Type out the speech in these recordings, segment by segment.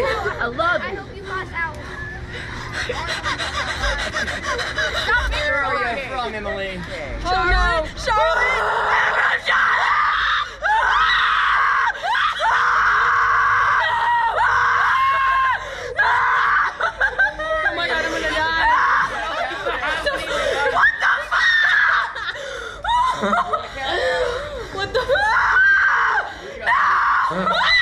love it. I love I you. hope you pass out. Where are you from, Emilie? Oh no. Oh my god, I'm gonna die. What the Oh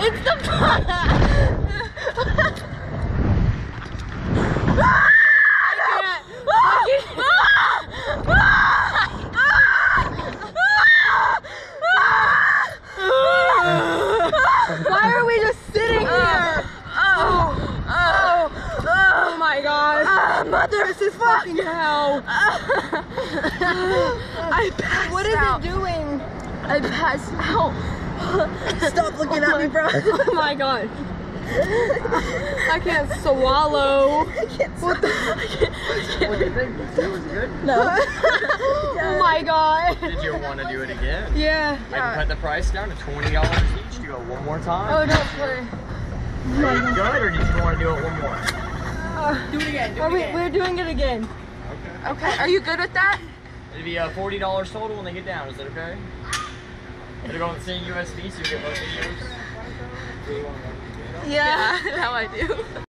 It's the Why are we just sitting uh, here? Oh, oh, oh my god. mother, this is fucking hell. I passed What is it doing? I passed out. Stop looking at me, bro. Oh my god. I can't swallow. What the? What do you think? Was it, was it good? No. oh my god. Did you want to do it again? Yeah. I can cut the price down to twenty dollars each to go one more time. Oh, don't play. Are you good, or did you want to do it one more? do it again. Are we, we're doing it again. Okay, are you good with that? It'd be uh, forty dollars total when they get down. Is that okay? It'll go on the same USB, so you get both videos. Yeah, now I do.